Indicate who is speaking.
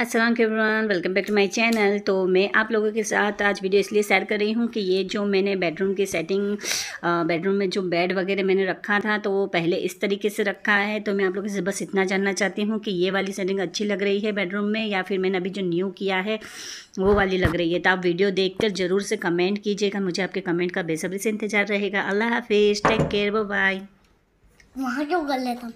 Speaker 1: Aslam everyone, welcome back to my channel. तो मैं आप लोगों के साथ आज वीडियो इसलिए शेयर कर रही हूँ कि ये जो मैंने बेडरूम की सेटिंग बेडरूम में जो बेड वगैरह मैंने रखा था तो वो पहले इस तरीके से रखा है। तो मैं आप लोगों से बस इतना जानना चाहती हूँ कि ये वाली सेटिंग अच्छी लग रही है बेडरूम में, या फिर मैंने अभी जो न्यू किया है, वो वाली लग रही है। तो आप वीडियो देख ज़रूर से कमेंट कीजिएगा। मुझे आपके कमेंट का बेसब्री से इंतज़ार रहेगा। अल्लाह हाफिज़। टेक केयर बाय
Speaker 2: वहाँ क्यों कर लेता?